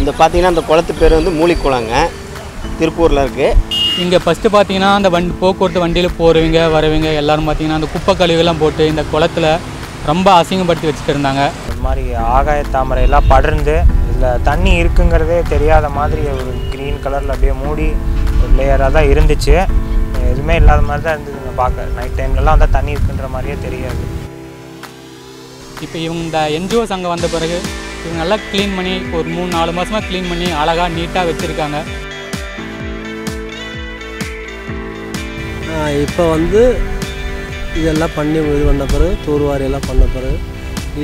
இந்த பார்த்தீங்கன்னா இந்த குளத்து பேர் வந்து மூலிக்குளங்க. திருப்பூரில் இருக்குது இங்கே ஃபஸ்ட்டு பார்த்தீங்கன்னா அந்த வண்டி போக்குவரத்து வண்டியில் போகிறவங்க வரவங்க எல்லாரும் பார்த்தீங்கன்னா அந்த குப்பை கழிவுலாம் போட்டு இந்த குளத்துல ரொம்ப அசிங்கப்படுத்தி வச்சுட்டு இருந்தாங்க. ஒரு மாதிரி ஆகாய தாமரை எல்லாம் படர்ந்து இதில் தண்ணி இருக்குங்கிறதே தெரியாத மாதிரி ஒரு க்ரீன் கலரில் அப்படியே மூடி ஒரு லேயராக தான் இருந்துச்சு. எதுவுமே இல்லாத மாதிரி தான் இருந்ததுங்க பார்க்க நைட் டைம்லலாம் வந்தால் தண்ணி இருக்குன்ற மாதிரியே தெரியாது. இப்போ இவங்க இந்த என்ஜிஓஸ் அங்கே வந்த பிறகு இது நல்லா க்ளீன் பண்ணி ஒரு மூணு நாலு மாதமாக க்ளீன் பண்ணி அழகாக நீட்டாக வச்சுருக்காங்க. இப்போ வந்து இதெல்லாம் பண்ணி இது பண்ண பிறகு தூர்வாரி எல்லாம் பண்ண பிறகு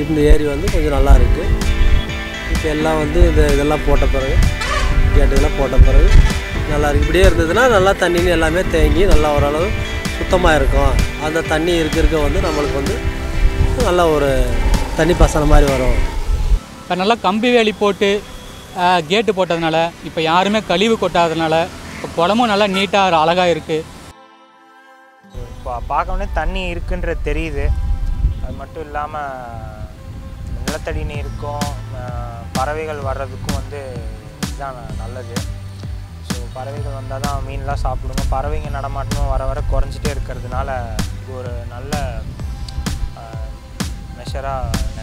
இந்த ஏரி வந்து கொஞ்சம் நல்லா இருக்குது இப்போ எல்லாம் வந்து இது இதெல்லாம் போட்ட பிறகு கேட்டுக்கெல்லாம் போட்ட பிறகு நல்லா இருக்கு. இப்படியே இருந்ததுன்னா நல்லா தண்ணின்னு எல்லாமே தேங்கி நல்லா ஓரளவு சுத்தமாக இருக்கும். அந்த தண்ணி இருக்க இருக்க வந்து நம்மளுக்கு வந்து நல்லா ஒரு தண்ணி பசன மாதிரி வரும். இப்போ நல்லா கம்பி வேலி போட்டு கேட்டு போட்டதுனால இப்போ யாருமே கழிவு கொட்டாததுனால இப்போ குளமும் நல்லா நீட்டாக அழகாக இருக்குது பா பார்க்கணுன்னே தண்ணி இருக்குன்றது தெரியுது. அது மட்டும் இல்லாமல் நிலத்தடி நீருக்கும் பறவைகள் வர்றதுக்கும் வந்து இதுதான் நல்லது. ஸோ பறவைகள் வந்தால் தான் மீன்லாம் சாப்பிடுங்க. பறவைங்க நடமாட்டமும் வர வர குறைஞ்சிட்டே இருக்கிறதுனால இது ஒரு நல்ல மெஷராக